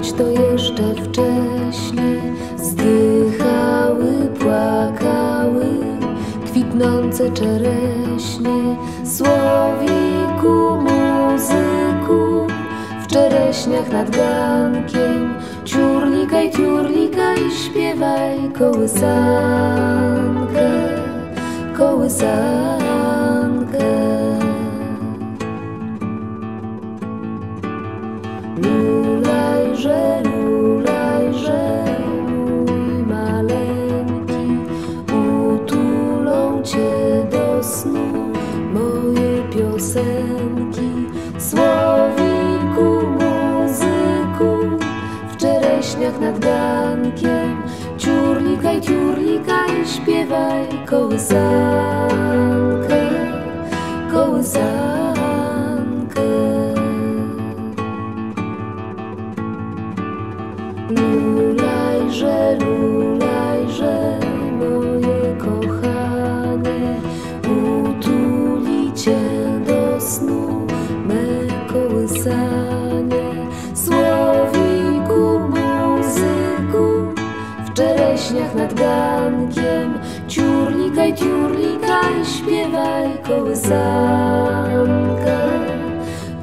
choć to jeszcze wcześnie. Zdychały, płakały kwitnące czereśnie. Słowiku, muzyku w czereśniach nad gankiem. Ciurlikaj, ciurlikaj, śpiewaj kołysankę, kołysankę czereśniach nad gankiem, ciurlikaj, ciurlikaj, śpiewaj kołysankę, kołysankę. Lulajże, lulajże, moje kochanie, utuli cię do snu me kołysanie. Słowiku, czereśniach nad gankiem, ciurlikaj, ciurlikaj, śpiewaj kołysankę,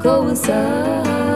kołysankę.